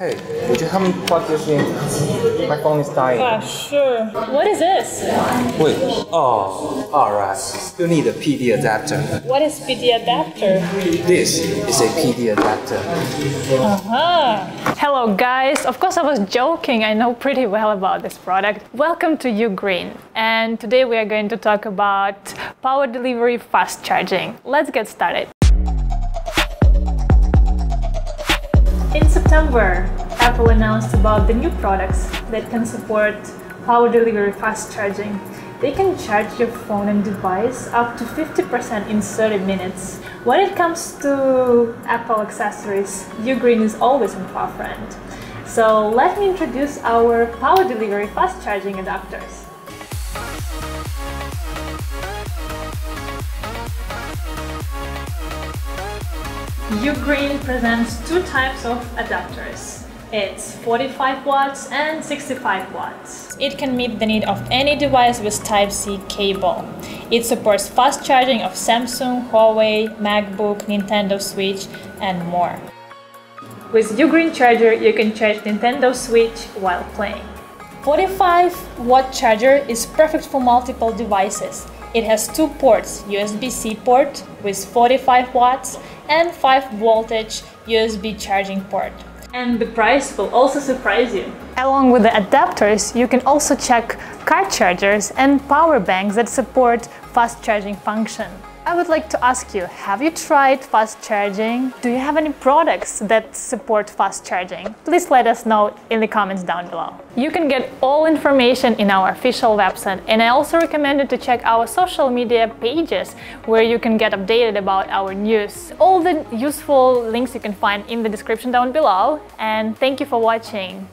Hey, would you help me plug this in? My phone is dying. Ah, sure. What is this? Wait. Oh, alright. You need a PD adapter. What is PD adapter? This is a PD adapter. Uh-huh. Hello guys, of course I was joking, I know pretty well about this product. Welcome to Ugreen and today we are going to talk about power delivery fast charging. Let's get started. Apple announced about the new products that can support power delivery fast charging. They can charge your phone and device up to 50% in 30 minutes. When it comes to Apple accessories, Ugreen is always on forefront. So let me introduce our power delivery fast charging adapters. Ugreen presents two types of adapters. It's 45 watts and 65 watts. It can meet the need of any device with Type-C cable. It supports fast charging of Samsung, Huawei, MacBook, Nintendo Switch, and more. With Ugreen charger, you can charge Nintendo Switch while playing. 45 watt charger is perfect for multiple devices. It has two ports, USB-C port with 45 watts and 5 voltage USB charging port. And the price will also surprise you. Along with the adapters, you can also check car chargers and power banks that support fast charging function. I would like to ask you, have you tried fast charging? Do you have any products that support fast charging? Please let us know in the comments down below. You can get all information in our official website and I also recommend you to check our social media pages where you can get updated about our news. All the useful links you can find in the description down below and thank you for watching.